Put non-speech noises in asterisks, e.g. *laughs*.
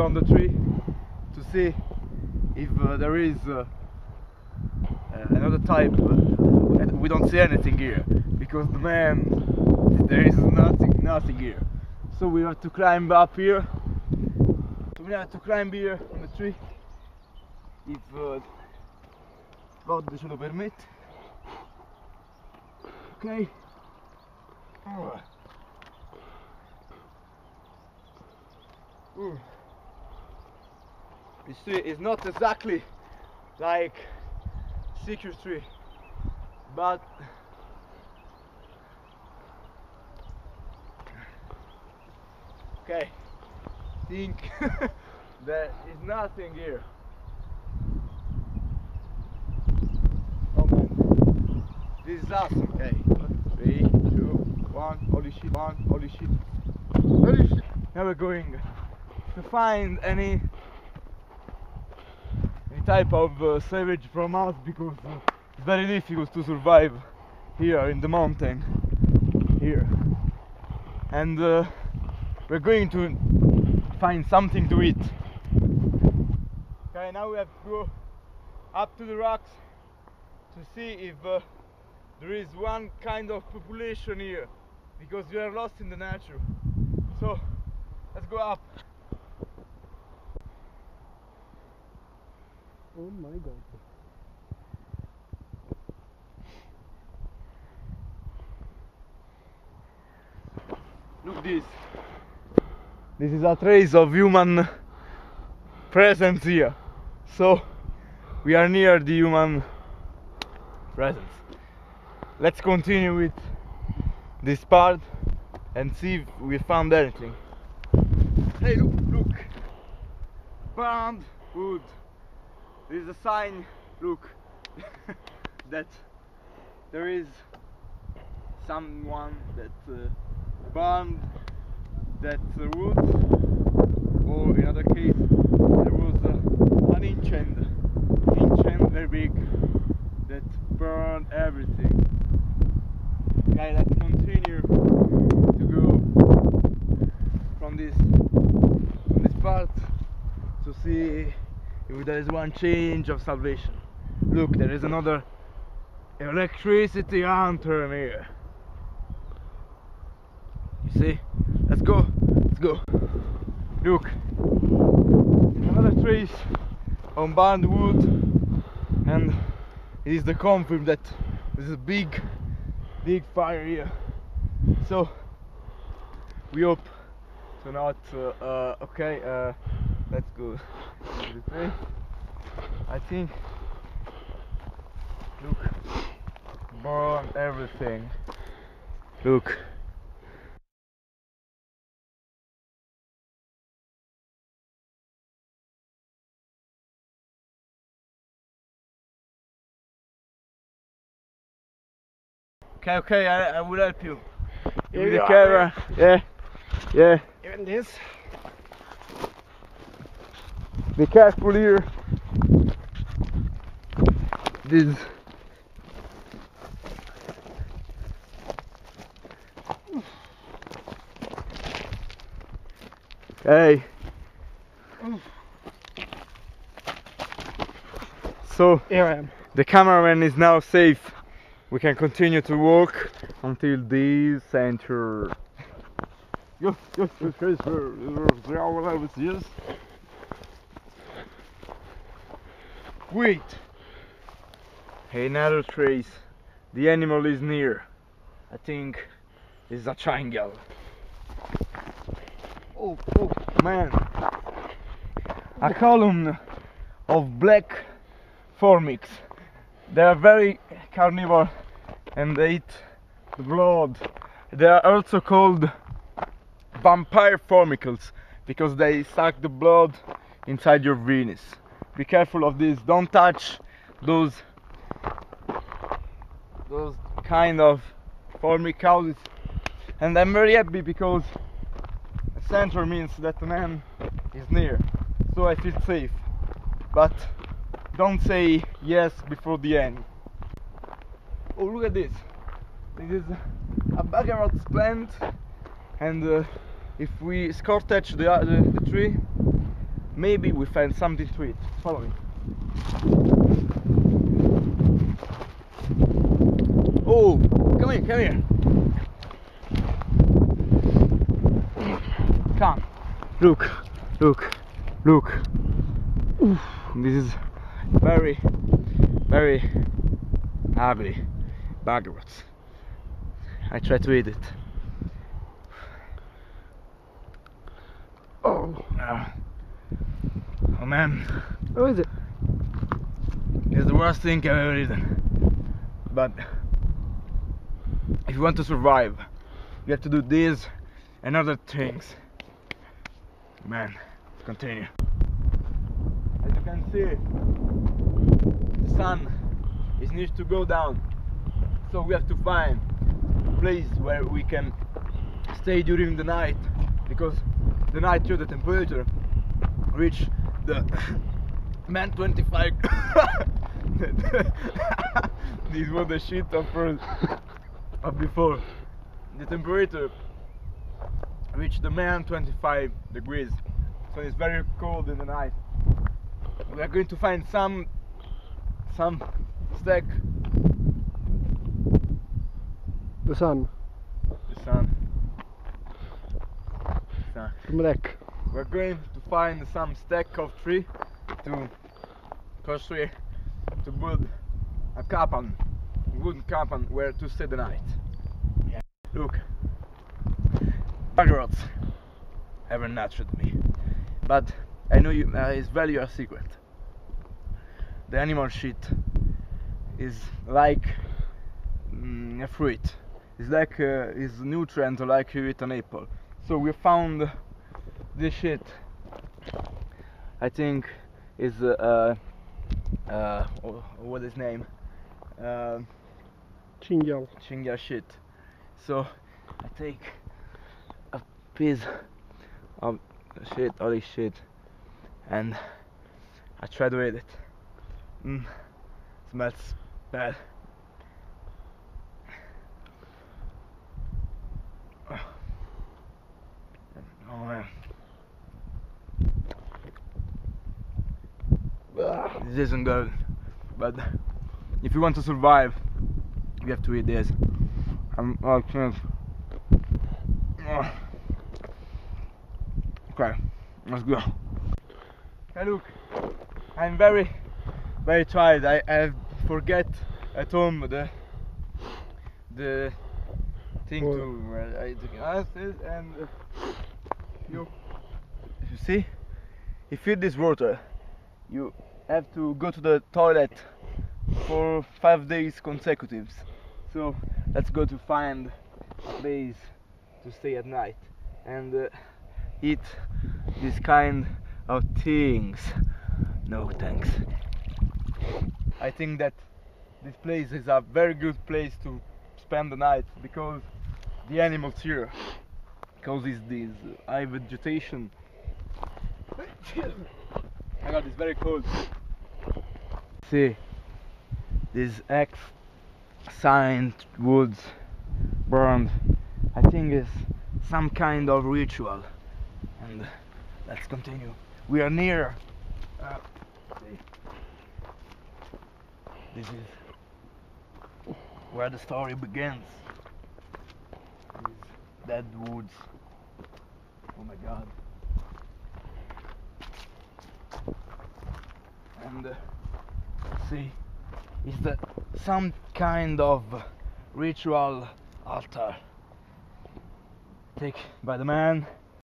on the tree to see if uh, there is uh, uh, another type. Uh, we don't see anything here because the man, there is nothing, nothing here. So we have to climb up here. So we have to climb here on the tree if uh, God ce lo permette. Okay. Alright. Ooh. This tree is not exactly like secret tree, but okay. Think *laughs* there is nothing here. Oh man, this is awesome. Okay, three, two, one. Holy shit! One. Holy shit! Holy shit! Now we're going to find any type of uh, savage from us because uh, it's very difficult to survive here in the mountain here. And uh, we're going to find something to eat. Okay now we have to go up to the rocks to see if uh, there is one kind of population here because we are lost in the nature. So let's go up Oh my god. Look this. This is a trace of human presence here. So we are near the human presence. Let's continue with this part and see if we found anything. Hey look, look. Burned wood. There is a sign, look, *laughs* that there is someone that uh, burned that uh, wood, or in other case, there was uh, an ancient, ancient very big, that burned everything. Okay, let's continue to go from this, from this part to see if there is one change of salvation. Look, there is another electricity lantern here. You see? Let's go. Let's go. Look. Another trace on burned wood and it is the confirm that there's a big big fire here. So we hope to not uh, uh, okay uh, let's go to the place. I think look burn everything look Okay, okay, I, I will help you. Here With you the camera. Yeah, yeah. Even this. Be careful here. This. Hey. So Here I am. the cameraman is now safe. We can continue to walk until this center. Yes, yes, yes, yes, yes, yes. Wait! Another trace. The animal is near. I think it's a triangle. Oh, oh, man. A column of black formics. They are very carnivore and they eat the blood. They are also called vampire formicles because they suck the blood inside your veins. Be careful of this. Don't touch those those kind of formic houses. And I'm very happy because a center means that the man is near. So I feel safe. But don't say yes before the end. Oh look at this. This is a Bagarot's plant and uh, if we score touch the, uh, the the tree, maybe we find something to eat. Follow me. Oh, come here, come here. Come. Look, look, look. Oof, this is very, very ugly buggerot. I try to eat it. Oh, Ah. Oh man, how is it? it's the worst thing I've ever eaten. But if you want to survive, you have to do this and other things. Man, let's continue. As you can see, the sun is needs to go down, so we have to find a place where we can stay during the night because the night here the temperature reach the man 25 *laughs* this was the shit of first of before. The temperature reached the man 25 degrees. So it's very cold in the night. We are going to find some some stack. The sun. the sun. Sun Mlek. We're going to find some stack of tree to construct to build a cabin, wooden cabin where to stay the night. Yeah. Look, buggerots haven't nurtured me, but I know you. Uh, it's value a secret. The animal shit is like mm, a fruit. It's like uh, is nutrient like you eat an apple. So we found this shit I think is uh, uh, uh what is name? Uh, Chingial. chinga shit. So I take a piece of shit holy shit and I try to eat it. Mm, smells bad. *sighs* Oh man This isn't good, but if you want to survive, you have to eat this. I'm oh, chance. Okay, let's go. Hey, look, I'm very, very tired. I, I forget at home the the thing What? to where I acid and uh, you you see if you eat this water you have to go to the toilet for five days consecutives. So let's go to find a place to stay at night and uh, eat this kind of things. No thanks. I think that this place is a very good place to spend the night because the animals here causes this high vegetation. *laughs* I got it's very cold. See, this X signed woods burned. I think it's some kind of ritual. And let's continue. We are near. Uh, this is where the story begins. These dead woods. Oh my god. and uh, is that some kind of ritual altar. Take by the man